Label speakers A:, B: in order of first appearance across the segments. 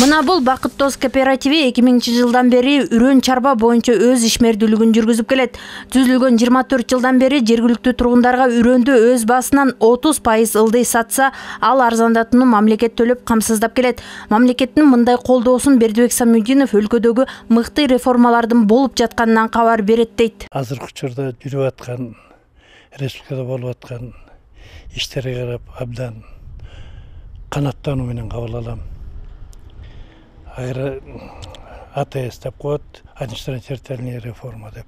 A: мына бул бакыт тоз кооперативи эки миңинчи жылдан бери үрөн чарба боюнча өз ишмердүүлүгүн жүргүзүп келет. Түзүлгөн жыйырма төрт жылдан бери жергиликтүү тургундарга үрөндү өз баасынан отуз пайыз ылдый сатса ал арзандатууну мамлекет төлөп камсыздап келет. Мамлекеттин мындай колдоосун бердибек самудинов өлкөдөгү мыкты реформалардын болуп жатканынан кабар берет дейт.
B: Азыркы учурда жүрүп аткан республикада болуп аткан иштерге карап абдан канааттануу менен кабыл алам атс деп коет территориальная реформа деп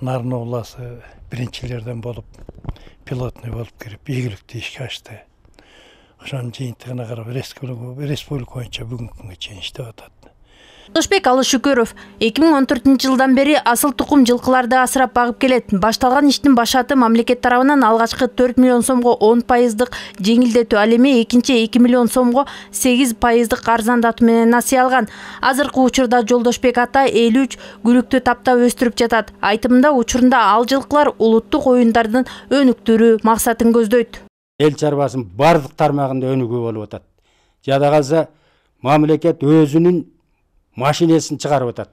B: нарын обласы биринчилерден болуп пилотный болуп кирип ийгиликтүү ишке ашты ошонун жыйынтыгына карап республика боюнча бүгүнкү күнгө чейин иштеп атат
A: жолдошбек алышүкүров эки миң он төртүнчү жылдан бери асыл тукум жылкыларды асырап багып келет. Башталган иштин башаты мамлекет тарабынан алгачкы төрт миллион сомго он пайыздык жеңилдетүү ал эми экинчи эки миллион сомго сегиз пайыздык арзандатуу менен насыя алган. Азыркы учурда жолдошбек ата элүү үч күрүктү таптап өстүрүп жатат. Айтымында учурунда ал жылкылар улуттук оюндардын өнүктүрүү максатын көздөйт.
C: Эл чарбасынын баардык тармагында өнүгүү болуп атат. Жада калса мамлекет өзүнүн машинесін шығарып жатады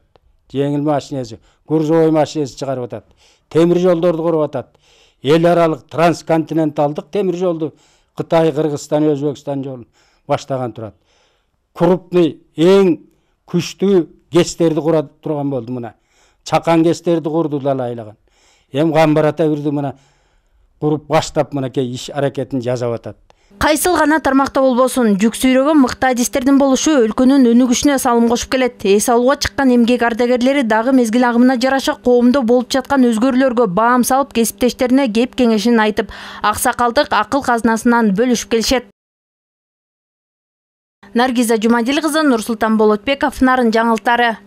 C: жеңіл машинесі грузовой машинесін шығарып жатады темір жолдорду құрып жатады ел аралық трансконтиненталдық темір жолды қытай қырғызстан өзбекстан жолын баштаған тұрады. Крупный ең күшті кестерді құра тұрған болды мына. Чақан кестерді құрды далайлаған ем қамбар ата бірді мына құрып баштап мінекей іс әрекетін жасап жатады
A: кайсыл гана тармакта болбосун жүк сүйрөгөн мыкты адистердин болушу өлкөнүн өнүгүшүнө салым кошуп келет. Эс алууга чыккан эмгек ардагерлери дагы мезгил агымына жараша коомдо болуп жаткан өзгөрүүлөргө баам салып кесиптештерине кеп кеңешин айтып аксакалдык акыл казнасынан бөлүшүп келишет. Наргиза жумадил кызы нурсултан болотбеков нарын жаңылыктары